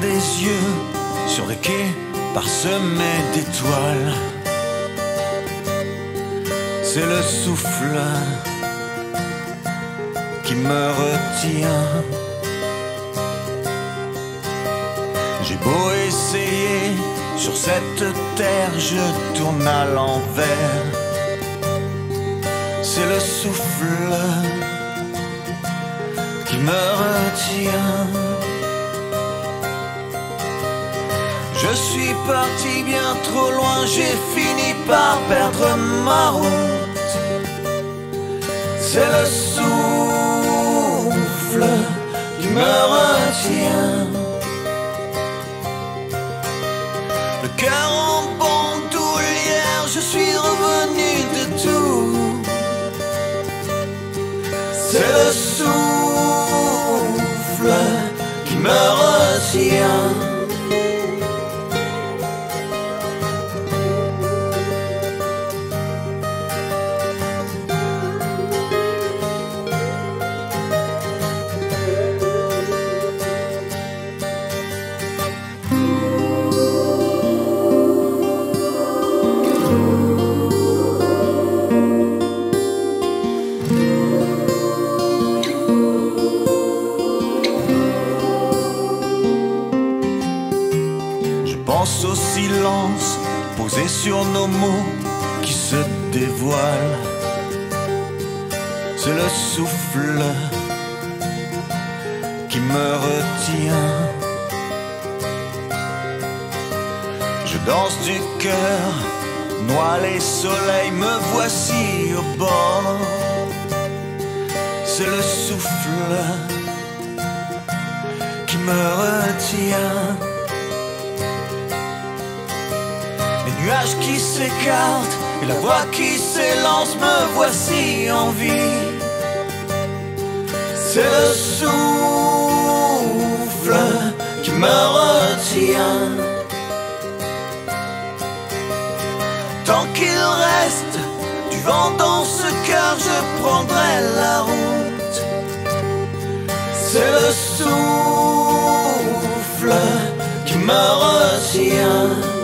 des yeux sur les quais parsemés d'étoiles. C'est le souffle qui me retient. J'ai beau essayer, sur cette terre je tourne à l'envers. C'est le souffle qui me retient. Je suis parti bien trop loin, j'ai fini par perdre ma route. C'est le souffle qui me retient. Le cœur en bandoulière, je suis revenu de tout. C'est le souffle au silence posé sur nos mots qui se dévoilent. C'est le souffle qui me retient. Je danse du cœur, noie les soleils, me voici au bord. C'est le souffle qui me retient. Nuages qui s'écartent et la voix qui s'élance, me voici en vie. C'est le souffle qui me retient. Tant qu'il reste du vent dans ce cœur, je prendrai la route. C'est le souffle qui me retient.